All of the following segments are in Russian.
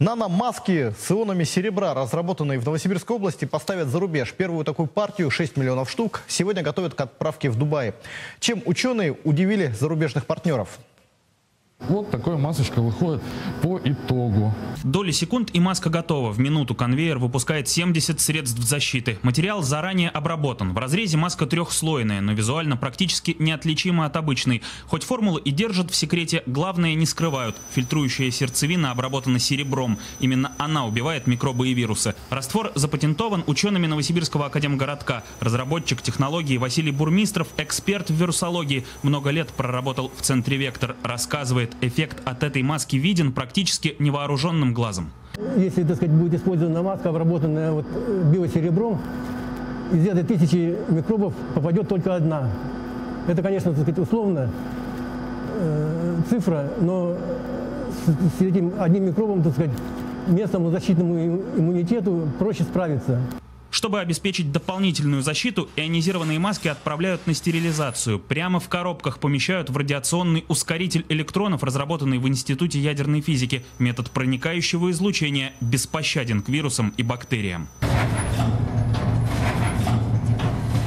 Наномаски с ионами серебра, разработанные в Новосибирской области, поставят за рубеж. Первую такую партию, 6 миллионов штук, сегодня готовят к отправке в Дубай. Чем ученые удивили зарубежных партнеров? Вот такая масочка выходит по итогу. Доли секунд и маска готова. В минуту конвейер выпускает 70 средств защиты. Материал заранее обработан. В разрезе маска трехслойная, но визуально практически неотличима от обычной. Хоть формулы и держат в секрете, главное не скрывают. Фильтрующая сердцевина обработана серебром. Именно она убивает микробы и вирусы. Раствор запатентован учеными Новосибирского академгородка. Разработчик технологии Василий Бурмистров, эксперт в вирусологии. Много лет проработал в центре «Вектор». Рассказывает, эффект от этой маски виден практически невооруженным глазом. Если, так сказать, будет использована маска, обработанная вот э, биосеребром, из этой тысячи микробов попадет только одна. Это, конечно, так сказать, условно э, цифра, но с, с этим одним микробом, так сказать, местному защитному иммунитету проще справиться. Чтобы обеспечить дополнительную защиту, ионизированные маски отправляют на стерилизацию. Прямо в коробках помещают в радиационный ускоритель электронов, разработанный в Институте ядерной физики. Метод проникающего излучения беспощаден к вирусам и бактериям.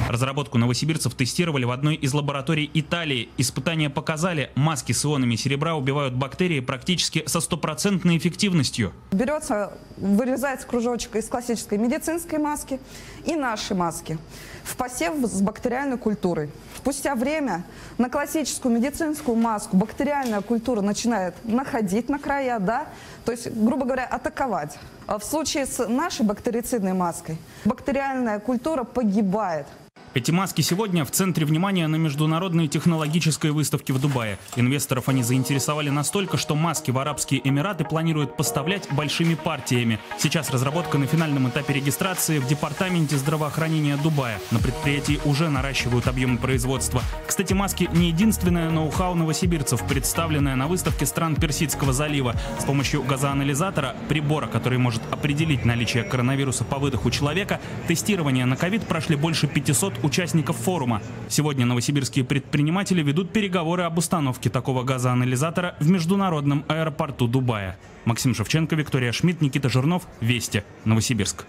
Разработку новосибирцев тестировали в одной из лабораторий Италии. Испытания показали, маски с ионами серебра убивают бактерии практически со стопроцентной эффективностью. Берется, вырезается кружочек из классической медицинской маски и нашей маски в посев с бактериальной культурой. Спустя время на классическую медицинскую маску бактериальная культура начинает находить на края, да, то есть, грубо говоря, атаковать. А в случае с нашей бактерицидной маской бактериальная культура погибает. Эти маски сегодня в центре внимания на международной технологической выставке в Дубае. Инвесторов они заинтересовали настолько, что маски в Арабские Эмираты планируют поставлять большими партиями. Сейчас разработка на финальном этапе регистрации в Департаменте здравоохранения Дубая. На предприятии уже наращивают объемы производства. Кстати, маски не единственное ноу-хау новосибирцев, представленное на выставке стран Персидского залива. С помощью газоанализатора, прибора, который может определить наличие коронавируса по выдоху человека, тестирование на ковид прошли больше 500 участников форума. Сегодня новосибирские предприниматели ведут переговоры об установке такого газоанализатора в международном аэропорту Дубая. Максим Шевченко, Виктория Шмидт, Никита Жирнов. Вести. Новосибирск.